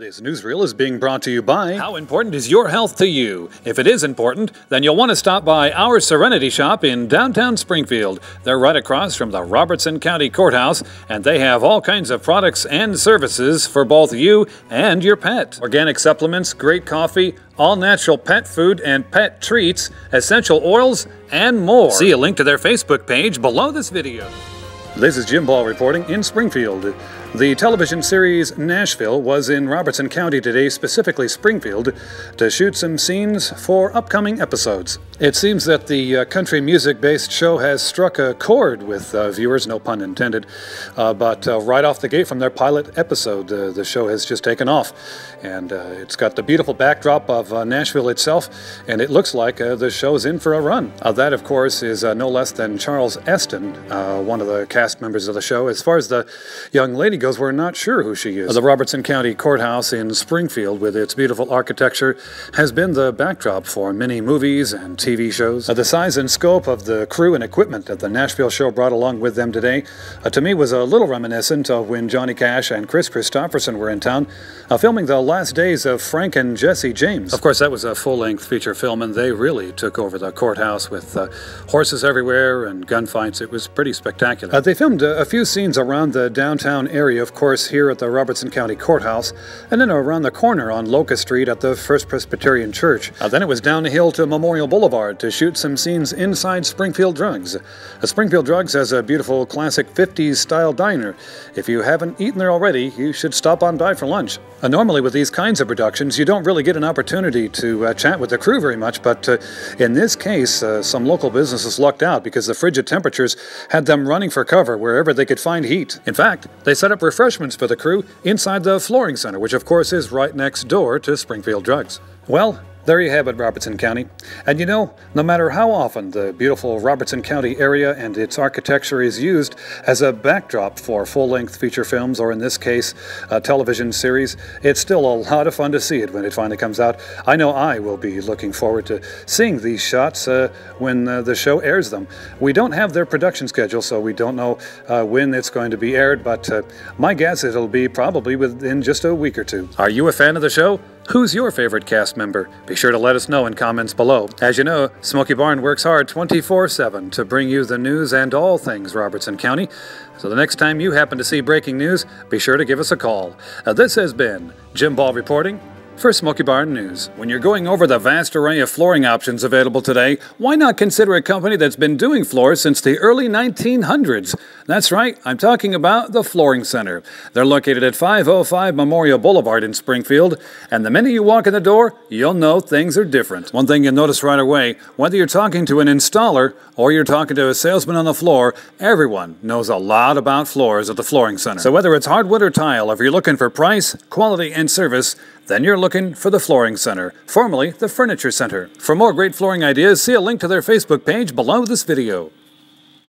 This newsreel is being brought to you by How important is your health to you? If it is important, then you'll want to stop by our Serenity Shop in downtown Springfield. They're right across from the Robertson County Courthouse, and they have all kinds of products and services for both you and your pet. Organic supplements, great coffee, all natural pet food and pet treats, essential oils, and more. See a link to their Facebook page below this video. This is Jim Ball reporting in Springfield. The television series Nashville was in Robertson County today, specifically Springfield, to shoot some scenes for upcoming episodes. It seems that the uh, country music based show has struck a chord with uh, viewers, no pun intended. Uh, but uh, right off the gate from their pilot episode, uh, the show has just taken off. And uh, it's got the beautiful backdrop of Nashville itself, and it looks like the show's in for a run. that, of course, is no less than Charles Esten, one of the cast members of the show. As far as the young lady goes, we're not sure who she is. The Robertson County Courthouse in Springfield, with its beautiful architecture, has been the backdrop for many movies and TV shows. Uh, the size and scope of the crew and equipment that the Nashville show brought along with them today, uh, to me, was a little reminiscent of when Johnny Cash and Kris Kristofferson were in town, uh, filming the last days of Frank and Jesse James. Of course, that was a full-length feature film, and they really took over the courthouse with uh, horses everywhere and gunfights. It was pretty spectacular. Uh, they filmed a few scenes around the downtown area of course, here at the Robertson County Courthouse, and then around the corner on Locust Street at the First Presbyterian Church. Uh, then it was down the hill to Memorial Boulevard to shoot some scenes inside Springfield Drugs. Uh, Springfield Drugs has a beautiful classic 50s style diner. If you haven't eaten there already, you should stop on by for lunch. Uh, normally, with these kinds of productions, you don't really get an opportunity to uh, chat with the crew very much, but uh, in this case, uh, some local businesses lucked out because the frigid temperatures had them running for cover wherever they could find heat. In fact, they set up refreshments for the crew inside the Flooring Center, which of course is right next door to Springfield Drugs. Well, there you have it, Robertson County. And you know, no matter how often the beautiful Robertson County area and its architecture is used as a backdrop for full length feature films, or in this case, a television series, it's still a lot of fun to see it when it finally comes out. I know I will be looking forward to seeing these shots uh, when uh, the show airs them. We don't have their production schedule, so we don't know uh, when it's going to be aired, but uh, my guess it'll be probably within just a week or two. Are you a fan of the show? Who's your favorite cast member? Be sure to let us know in comments below. As you know, SmokeyBarn works hard 24 7 to bring you the news and all things Robertson County. So the next time you happen to see breaking news, be sure to give us a call. This has been Jim Ball reporting for SmokeyBarn News. When you're going over the vast array of flooring options available today, why not consider a company that's been doing floors since the early 1900s? That's right, I'm talking about the Flooring Center. They're located at 505 Memorial Boulevard in Springfield, and the minute you walk in the door, you'll know things are different. One thing you'll notice right away, whether you're talking to an installer or you're talking to a salesman on the floor, everyone knows a lot about floors at the Flooring Center. So whether it's hardwood or tile, if you're looking for price, quality, and service, then you're looking for the Flooring Center, formerly the Furniture Center. For more great flooring ideas, see a link to their Facebook page below this video.